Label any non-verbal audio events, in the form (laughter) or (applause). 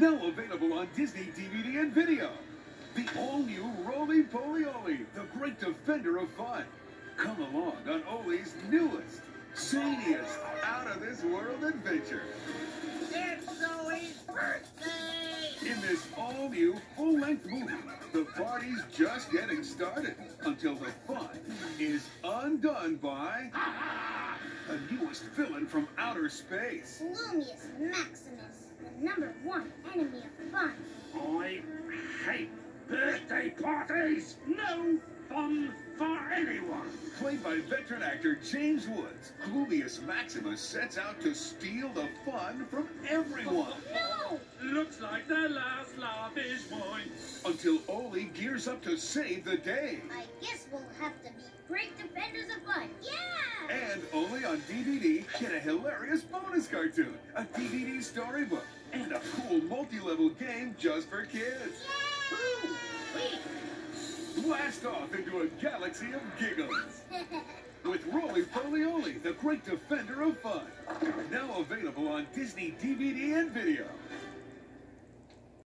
Now available on Disney DVD and video. The all-new Rolie Polie Olie, the great defender of fun. Come along on Olie's newest, zaniest, out-of-this-world adventure. It's Zowie's birthday! In this all-new, full-length movie, the party's just getting started until the fun is undone by the newest villain from outer space. Gloomius Maximus, the number one enemy of fun. I hate birthday parties. No fun for anyone. Played by veteran actor James Woods, Gloomius Maximus sets out to steal the fun from everyone. No! Looks like the last laugh is mine. Until Olie gears up to save the day. I guess we'll have to be great defenders of fun. Yeah! And only on DVD, get a hilarious bonus cartoon, a DVD storybook, and a cool multi-level game just for kids. Blast off into a galaxy of giggles (laughs) with Rolie Polie Olie, the great defender of fun. Now available on Disney DVD and video.